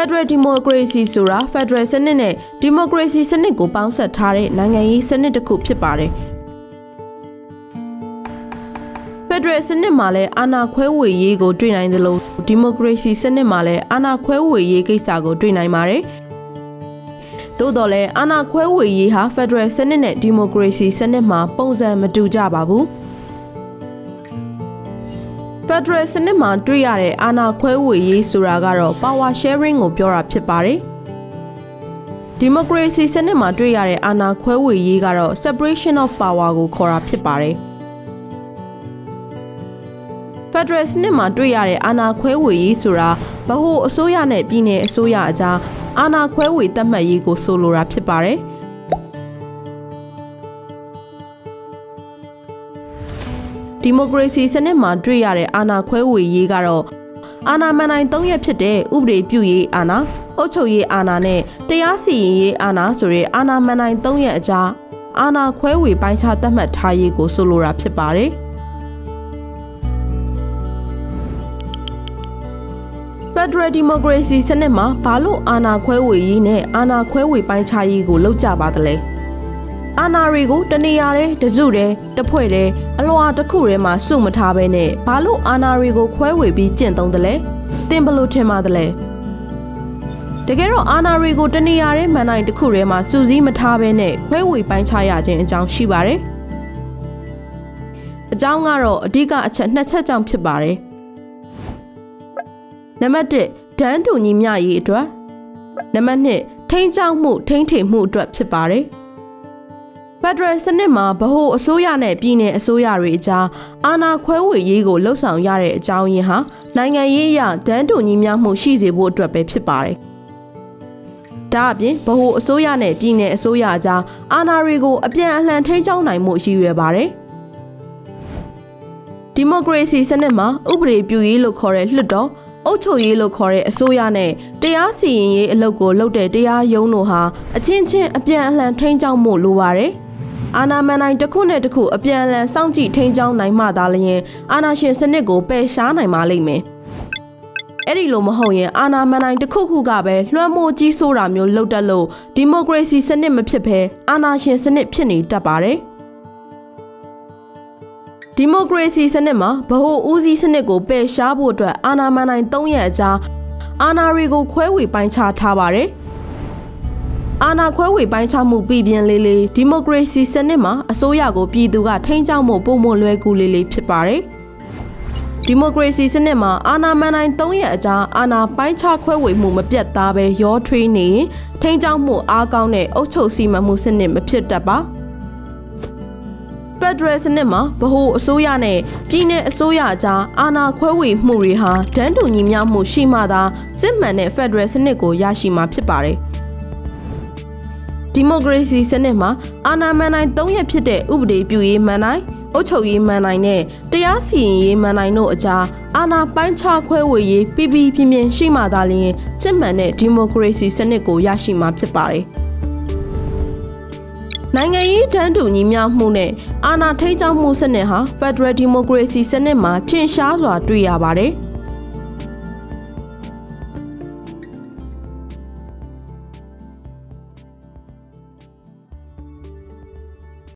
Federal Democracy ဆိုတာ Federal စနစ်နဲ့ Democracy စနစ်ကိုပေါင်းစပ်ထားတဲ့နိုင်ငံရေးစနစ်တစ်ခုဖြစ်ပါတယ်။ဖက်ဒရယ်စနစ်မှာလည်းအာဏာခွဲဝေရေးကိုတွေ့နိုင်သလိုဒီမိုကရေစီစနစ်မှာလည်းအာဏာခွဲဝေရေးကိစ္စကိုတွေ့နိုင်ပါတယ်။သို့တော်လည်းအာဏာခွဲဝေရေးဟာဖက်ဒရယ်စနစ်နဲ့ဒီမိုကရေစီစနစ်မှာပုံစံမတူကြပါဘူး။ ဖက်ဒရယ်စနစ်မှာတွေ့ရတဲ့အာဏာခွဲဝေရေးဆိုတာကတော့ power sharing ကိုပြောတာဖြစ်ပါတယ်။ဒီမိုကရေစီစနစ်မှာတွေ့ရတဲ့အာဏာခွဲဝေရေးကတော့ separation of power ကိုခေါ်တာဖြစ်ပါတယ်။ Federal စနစ်မှာတွေ့ရတဲ့အာဏာခွဲဝေရေးဆိုတာဗဟိုအစိုးရနဲ့ပြည်내အစိုးရအကြားအာဏာခွဲဝေသတ်မှတ်ရေးကိုဆိုလိုတာဖြစ်ပါတယ် ဒီမိုကရေစီစနစ်မှာတွေ့ရတဲ့အာဏာခွဲဝေရေးကတော့အာဏာမန်နိုင်၃ရက်ဖြစ်တဲ့ဥပဒေပြုရေးအာဏာအုပ်ချုပ်ရေးအာဏာနဲ့တရားစီရင်ရေးအာဏာဆိုတဲ့အာဏာမန်နိုင်၃ရက်အကြားအာဏာခွဲဝေပိုင်းခြားသတ်မှတ်ထားရေးကိုဆိုလိုတာဖြစ်ပါတယ်။ Federal Democracy စနစ်မှာဘာလို့အာဏာခွဲဝေရေးနဲ့အာဏာခွဲဝေပိုင်းခြားရေးကိုလုပ်ကြပါသလဲ အာဏာတွေကိုတနေရာတဲ့တစုတဲ့တဖွဲ့တဲ့အလွှာတစ်ခုထဲမှာစုမထားဘဲနဲ့ဘာလို့အာဏာတွေကိုခွဲဝေပြီးကျင့်သုံးတယ်လဲသင်ဘလို့ထင်ပါသလဲတကယ်တော့အာဏာတွေကိုတနေရာတဲ့မှန်တိုင်းတစ်ခုထဲမှာစုစည်းမထားဘဲနဲ့ခွဲဝေပိုင်းခြားရခြင်းအကြောင်းရှိပါတယ်အကြောင်းကတော့အဓိကအချက်နှစ်ချက်ကြောင့်ဖြစ်ပါတယ်နံပါတ်1ဒန်းတူညီမျှရေးအတွက်နံပါတ်2ထိန်းချောက်မှုထိန်းထိန်မှုအတွက်ဖြစ်ပါတယ်ဖ က်ဒရယ်စနစ်မှာဗဟိုအစိုးရနဲ့ပြည်내အစိုးရတွေအကြားအာဏာခွဲဝေရေးကိုလှုပ်ဆောင်ရတဲ့အကြောင်းရင်းဟာနိုင်ငံရေးအရဒန်းတူညီမျှမှုရှိစေဖို့အတွက်ပဲဖြစ်ပါတယ်။ဒါအပြင်ဗဟိုအစိုးရနဲ့ပြည်내အစိုးရအကြားအာဏာတွေကိုအပြန်အလှန်ထိန်းချောင်းနိုင်မှုရည်ရွယ်ပါတယ်။ဒီမိုကရေစီစနစ်မှာဥပဒေပြုရေးလို့ခေါ်တဲ့လွှတ်တော်အုပ်ချုပ်ရေးလို့ခေါ်တဲ့အစိုးရနဲ့တရားစီရင်ရေးအလုပ်ကိုလုပ်တဲ့တရားရုံးတို့ဟာအချင်းချင်းအပြန်အလှန်ထိန်းကျောင်းမှုလိုပါတယ်။ အာဏာမန်တိုင်းတစ်ခုနဲ့တစ်ခုအပြန်အလှန်စောင့်ကြည့်ထိန်းကျောင်းနိုင်မှသာလျှင်အာဏာရှင်စနစ်ကိုပယ်ရှားနိုင်ပါလိမ့်မယ်။အဲ့ဒီလိုမဟုတ်ရင်အာဏာမန်တိုင်းတစ်ခုခုကပဲလွှမ်းမိုးကြီးဆိုးတာမျိုးလုပ်တတ်လို့ဒီမိုကရေစီစနစ်မဖြစ်ဘဲအာဏာရှင်စနစ်ဖြစ်နေတတ်ပါတယ်။ဒီမိုကရေစီစနစ်မှာဗဟိုဦးစီးစနစ်ကိုပယ်ရှားဖို့အတွက်အာဏာမန်နိုင်၃ရက်အကြာအာဏာတွေကိုခွဲဝေပိုင်းခြားထားပါတယ်။ အာဏာခွဲဝေပိုင်းခြားမှုပြည်ပြင်းလေးလေးဒီမိုကရေစီစနစ်မှာအစိုးရကိုပြည်သူကထိန်းချုပ်မှုပုံမလွဲကူလေးလေးဖြစ်ပါတယ်။ဒီမိုကရေစီစနစ်မှာအာဏာမန်နိုင်၃ရက်အကြာအာဏာပိုင်းခြားခွဲဝေမှုမပြတ်သားပဲရောထွေးနေထိန်းချုပ်မှုအားကောင်းတဲ့အုပ်ချုပ်စီမံမှုစနစ်မဖြစ်တတ်ပါ။ဖက်ဒရယ်စနစ်မှာဗဟိုအစိုးရနဲ့ပြည်내အစိုးရကြားအာဏာခွဲဝေမှုတွေဟာတန်းတူညီမျှမှုရှိမှသာစစ်မှန်တဲ့ဖက်ဒရယ်စနစ်ကိုရရှိမှာဖြစ်ပါတယ်။ ဒီမိုကရေစီစနစ်မှာအာဏာမန်နိုင်၃ရက်ဖြစ်တဲ့ဥပဒေပြုရေးမန်နိုင်အုပ်ချုပ်ရေးမန်နိုင်နဲ့တရားစီရင်ရေးမန်နိုင်တို့အကြားအာဏာပိုင်းခြားခွဲဝေရေးပြပြပြင်းပြင်းရှိမှသာလျှင်စစ်မှန်တဲ့ဒီမိုကရေစီစနစ်ကိုရရှိမှာဖြစ်ပါတယ်။နိုင်ငံရေးတန်းတူညီမျှမှုနဲ့အာဏာထိန်းချုပ်မှုစနစ်ဟာ Federal Democracy စနစ်မှာထင်ရှားစွာတွေ့ရပါတယ်။